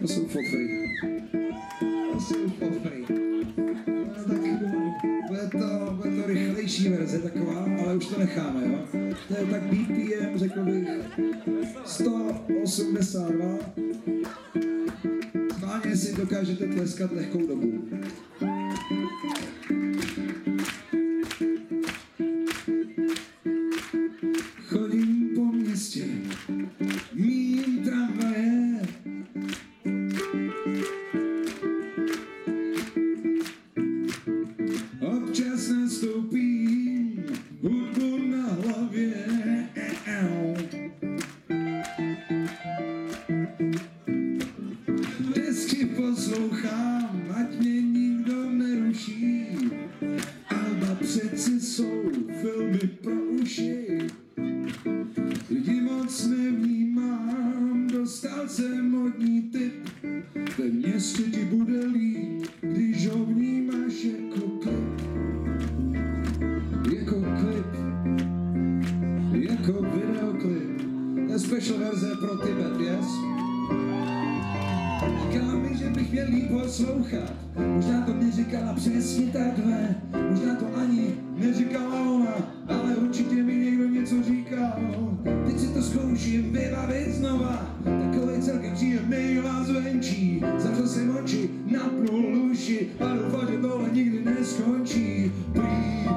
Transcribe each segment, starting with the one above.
To jsou fofry. To jsou fofry. Bude to, bude to rychlejší verze taková, ale už to necháme, jo? To je tak BPM, řekl bych, 182. Schválně si dokážete tleskat lehkou dobu. Přeci jsou filmy pro uši. Lidi moc nevnímám, dostal jsem modní typ. Ve městě ti bude líp, když ho vnímáš jako klip. Jako klip. Jako videoklip. To je special verze pro Tibet, yes? Říkala mi, že bych měl líp poslouchat. Možná to neříkala přesně takhle. Možná to příjemný hlas venčí. Zavřel jsem oči, napnul uši a doufal, že tohle nikdy neskončí. Prý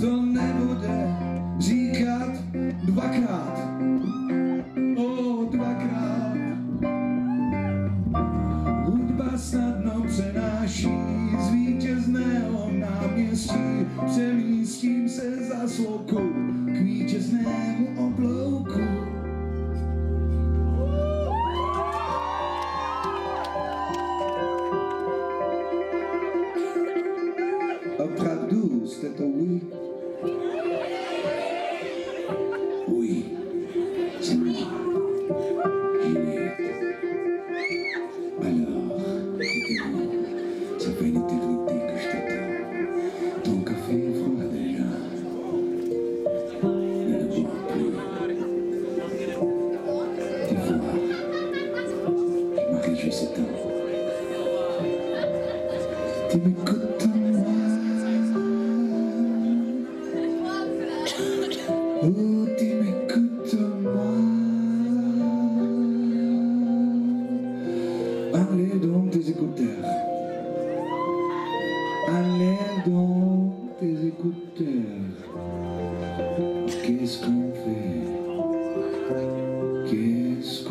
to nebude říkat dvakrát. Dvakrát. Hudba přenáší. Přemístím se za slokou k vítěznému oblouku. that the weak, we. Alors, quittez-moi, une écouteurs. Qu'est-ce qu'on fait Qu'est-ce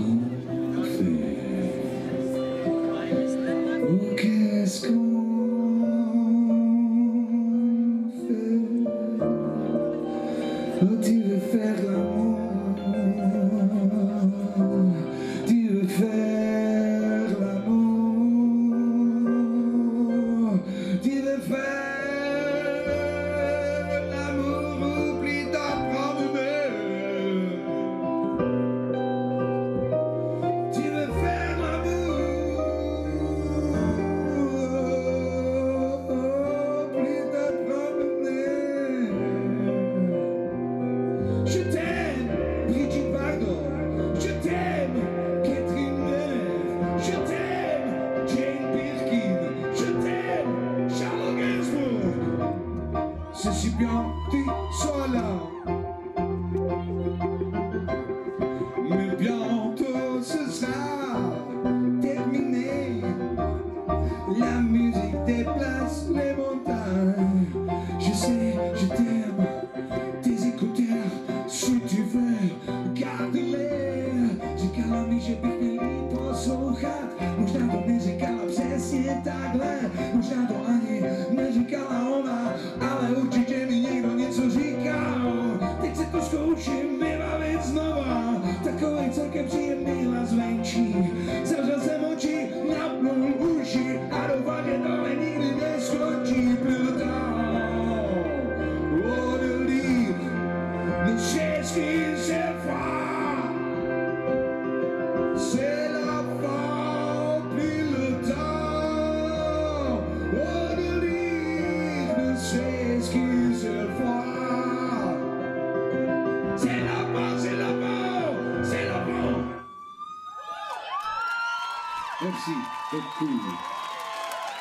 Je sais, je t'aime. Tes écouteurs, si tu veux, garde-les. Říkala mi, že bych měl poslouchat. Možná to neříkala přesně takhle. Možná to ani neříkala ona, ale určitě mi někdo něco říkal. Teď se to zkouším vybavit znova. Takový celkem příjemný hlas venčí. Zavřel jsem oči, napnul uši a doufám, že tohle nikdy neskončí. Pepsi, Pepsi.